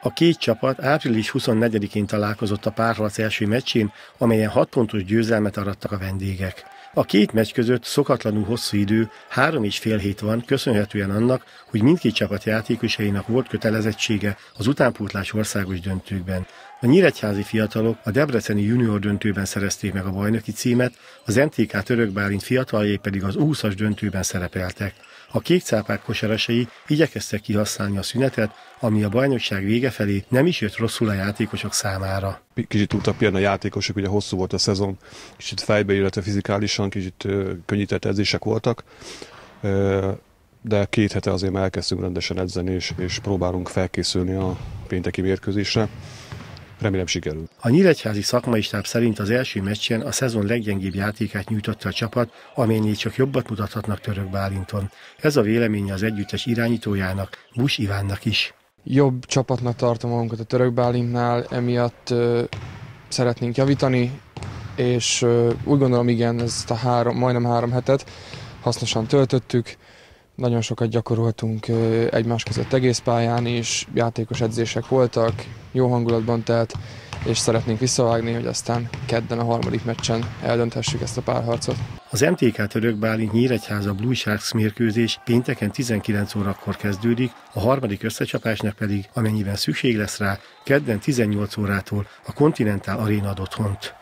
A két csapat április 24-én találkozott a párharc első meccsén, amelyen 6 pontos győzelmet arattak a vendégek. A két meccs között szokatlanul hosszú idő, három és fél hét van, köszönhetően annak, hogy mindkét csapat játékosainak volt kötelezettsége az utánpótlás országos döntőkben. A nyíregyházi fiatalok a Debreceni junior döntőben szerezték meg a bajnoki címet, az MTK Török Bálint fiataljai pedig az 20-as döntőben szerepeltek. A kékcápák kosarasai igyekeztek kihasználni a szünetet, ami a bajnokság vége felé nem is jött rosszul a játékosok számára. Kicsit tudtak pihenni a játékosok, ugye hosszú volt a szezon, kicsit fejbe, illetve fizikálisan kicsit könnyített edzések voltak de két hete azért már elkezdtünk rendesen edzeni, és, és próbálunk felkészülni a pénteki mérkőzésre. Remélem sikerül. A Nyíregyházi szakmai stáb szerint az első meccsen a szezon leggyengébb játékát nyújtotta a csapat, amennyi csak jobbat mutathatnak Török Bálinton. Ez a véleménye az együttes irányítójának, Bus Ivánnak is. Jobb csapatnak tartom magunkat a Török Bálintnál, emiatt ö, szeretnénk javítani, és úgy gondolom igen, ezt a három, majdnem három hetet hasznosan töltöttük, nagyon sokat gyakoroltunk egymás között egész pályán is, játékos edzések voltak, jó hangulatban telt, és szeretnénk visszavágni, hogy aztán kedden a harmadik meccsen eldönthessük ezt a párharcot. Az MTK Török Bálint Nyíregyháza Blue Sharks mérkőzés pénteken 19 órakor kezdődik, a harmadik összecsapásnak pedig, amennyiben szükség lesz rá, kedden 18 órától a Continental Arena ad otthont.